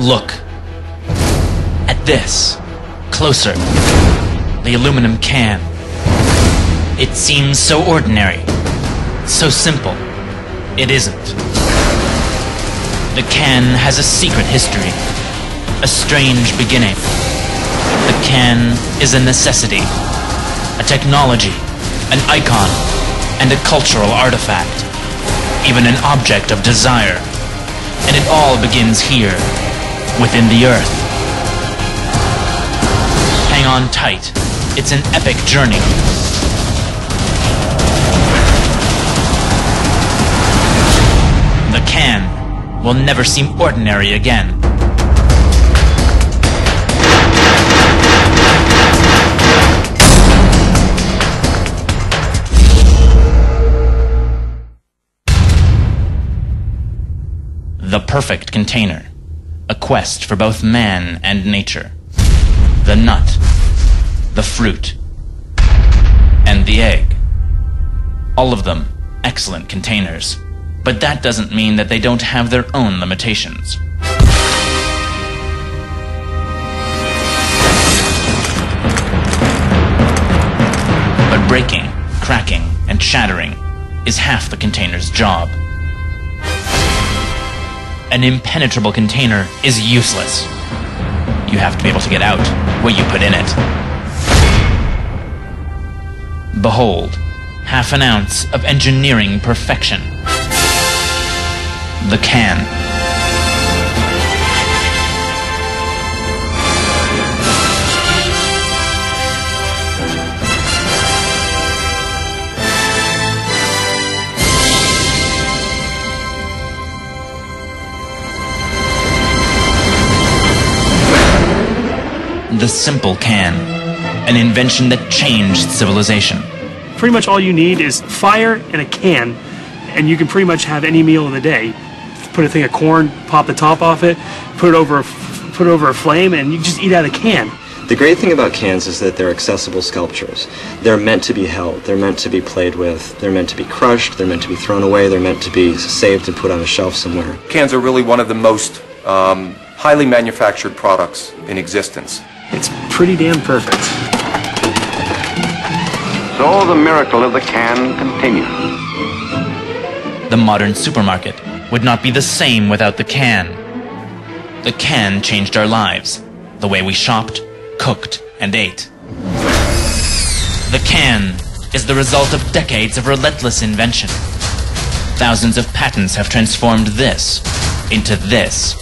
Look. At this. Closer. The aluminum can. It seems so ordinary. So simple. It isn't. The can has a secret history. A strange beginning. The can is a necessity. A technology. An icon. And a cultural artifact. Even an object of desire. And it all begins here. Within the earth. Hang on tight. It's an epic journey. The can will never seem ordinary again. The perfect container. A quest for both man and nature. The nut. The fruit. And the egg. All of them excellent containers. But that doesn't mean that they don't have their own limitations. But breaking, cracking, and shattering is half the container's job. An impenetrable container is useless. You have to be able to get out what you put in it. Behold, half an ounce of engineering perfection. The can. The simple can. An invention that changed civilization. Pretty much all you need is fire and a can, and you can pretty much have any meal of the day. Put a thing of corn, pop the top off it, put it over a, f- put it over a flame, and you just eat out of the can. The great thing about cans is that they're accessible sculptures. They're meant to be held, they're meant to be played with, they're meant to be crushed, they're meant to be thrown away, they're meant to be saved and put on a shelf somewhere. Cans are really one of the most um, highly manufactured products in existence. It's pretty damn perfect. So the miracle of the can continues. The modern supermarket would not be the same without the can. The can changed our lives, the way we shopped, cooked, and ate. The can is the result of decades of relentless invention. Thousands of patents have transformed this into this.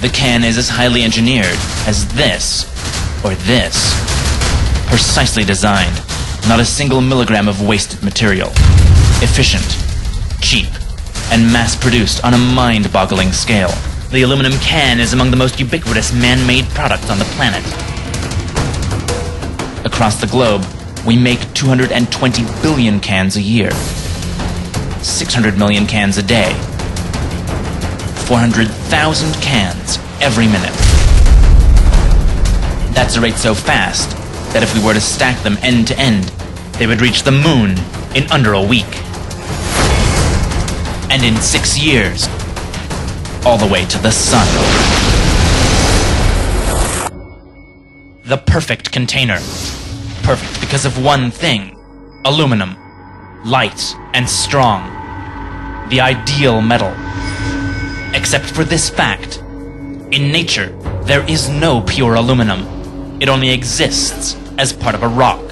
The can is as highly engineered as this or this. Precisely designed, not a single milligram of wasted material. Efficient, cheap, and mass produced on a mind boggling scale. The aluminum can is among the most ubiquitous man made products on the planet. Across the globe, we make 220 billion cans a year, 600 million cans a day, 400,000 cans every minute. That's a rate so fast that if we were to stack them end to end, they would reach the moon in under a week. And in six years, all the way to the sun. The perfect container. Perfect because of one thing aluminum. Light and strong. The ideal metal. Except for this fact in nature, there is no pure aluminum. It only exists as part of a rock.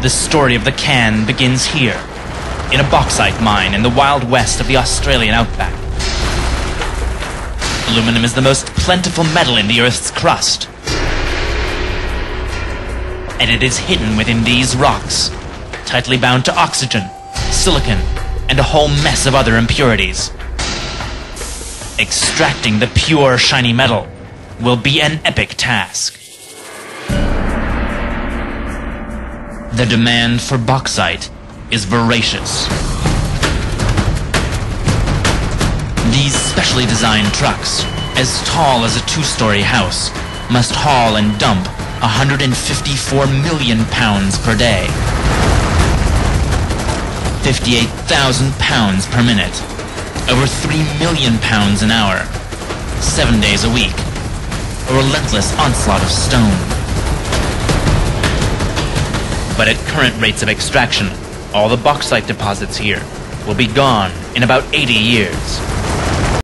The story of the can begins here, in a bauxite mine in the wild west of the Australian outback. Aluminum is the most plentiful metal in the Earth's crust. And it is hidden within these rocks, tightly bound to oxygen, silicon, and a whole mess of other impurities. Extracting the pure, shiny metal will be an epic task. The demand for bauxite is voracious. These specially designed trucks, as tall as a two-story house, must haul and dump 154 million pounds per day. 58,000 pounds per minute. Over 3 million pounds an hour. seven days a week. A relentless onslaught of stone. But at current rates of extraction, all the bauxite deposits here will be gone in about 80 years.